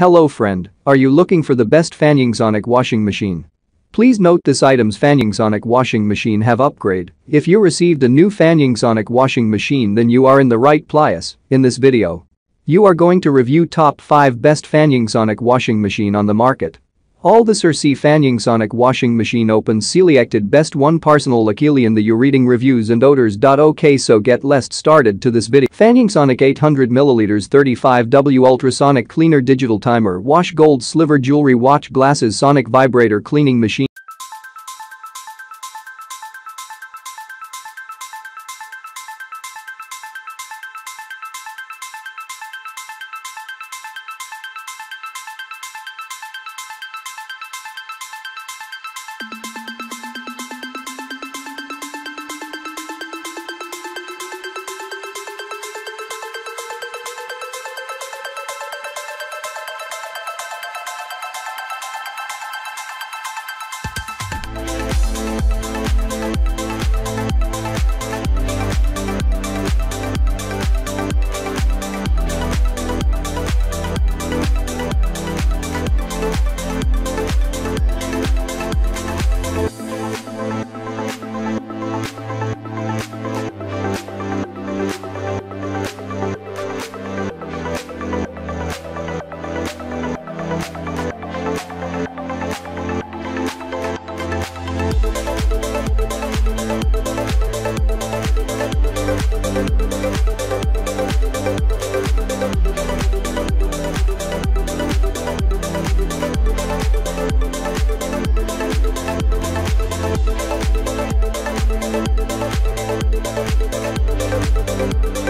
Hello friend, are you looking for the best Fanying Sonic washing machine? Please note this item's Fanying Sonic washing machine have upgrade. If you received a new Fanying Sonic washing machine then you are in the right place. In this video, you are going to review top 5 best Fanying Sonic washing machine on the market. All the Cersei Fanying Sonic washing machine opens selected best one personal luckily in the you reading reviews and odors. Okay so get let's started to this video. Fanying Sonic 800ml 35W ultrasonic cleaner digital timer wash gold sliver jewelry watch glasses sonic vibrator cleaning machine Thank